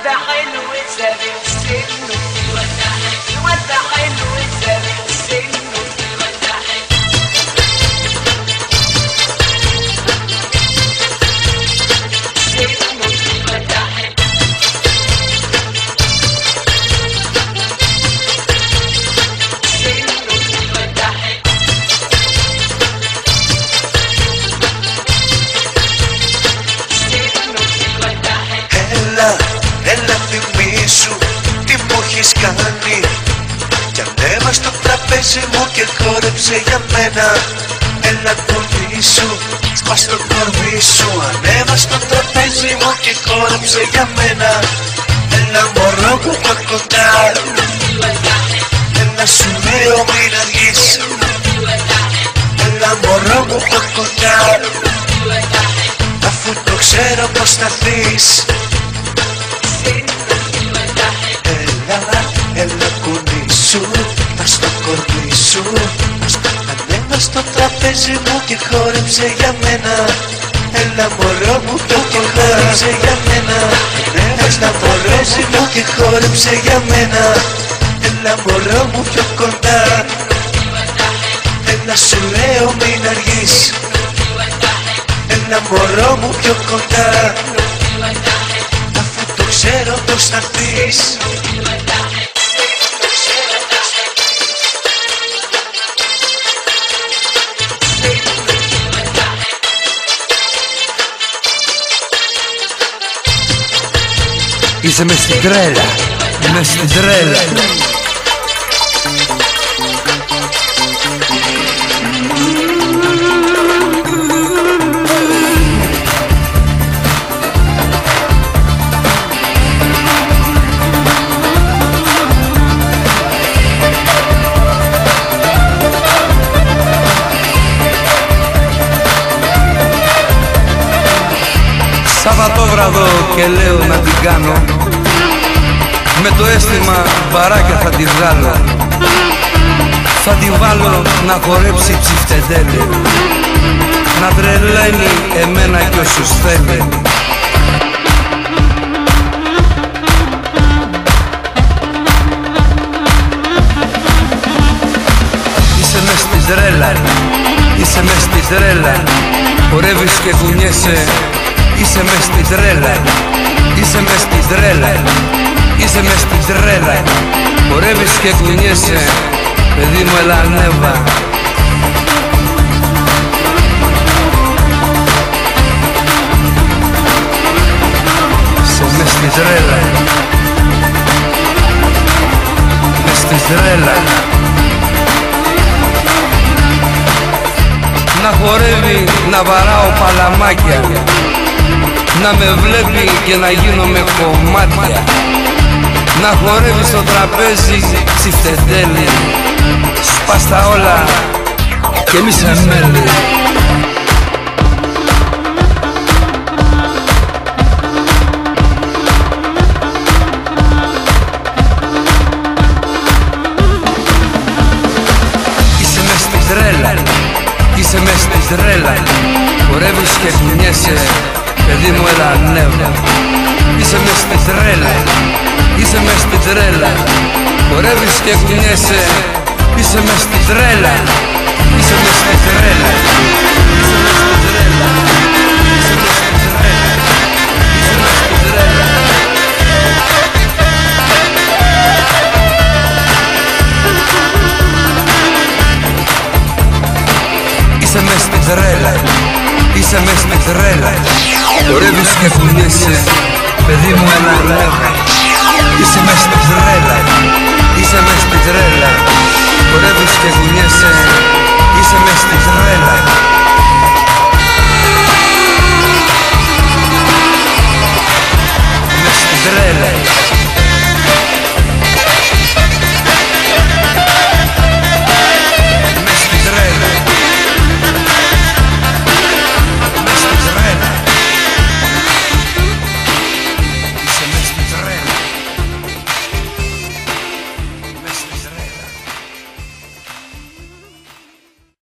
حلو سبب στο τραπέζι μου και χόρεψε για μένα. Έλα κουνήσου, σπάς το κορμί σου. Ανέβα στο τραπέζι μου και χόρεψε για μένα. Έλα μωρό μου πιο κοντά. Έλα σου λέω μην αργείς. Έλα μωρό μου πιο κοντά. Αφού το ξέρω πως θα έρθεις κορμί σου Ανέβα στο τραπέζι μου και χόρεψε για μένα. Έλα μωρό μου πιο και χόρεψε για μένα. Ανέβα στο τραπέζι μου και χόρεψε για μένα. Έλα μωρό μου πιο κοντά. Έλα σου λέω μην αργείς. Έλα μωρό μου πιο κοντά. Αφού το ξέρω πως θα Είσαι μες στην τρέλα. Μες στην τρέλα. Σαββατόβραδο και λέω να την κάνω. Με το αίσθημα μπαράκια θα τη βγάλω. Θα τη βάλω να χορέψει τσιφτεντέλε Να τρελαίνει εμένα κι όσους θέλει. Είσαι μες στη τρέλα Είσαι μες στη τρέλα Χορεύεις και κουνιέσαι Είσαι μες στη τρέλα Είσαι μες στη τρέλα Είσαι μες στη τρέλα. Χορεύεις και κουνιέσαι Παιδί μου έλα ανέβα. Είσαι μες στη τρέλα. Μες στη τρέλα. Να χορεύει, να βαράω παλαμάκια. Να με βλέπει και να γίνομαι κομμάτια Να χορεύεις στο τραπέζι τσιφτεντέλη Σπάς τα όλα και μη σε μέλη. Είσαι μες στη τρέλα Είσαι μες στη τρέλα Χορεύεις και κουνιέσαι Παιδί μου έλα ανέβα Είσαι μες στη τρέλα Είσαι μες στη τρέλα. Χορεύεις και κουνιέσαι. Είσαι μες στη τρέλα. Είσαι μες στη τρέλα. Είσαι μες στη τρέλα. Είσαι μες στη τρέλα. Είσαι μες στη τρέλα Είσαι μες στη τρέλα Είσαι μες στη τρέλα Χορεύεις και κουνιέσαι. Παιδί μου ένα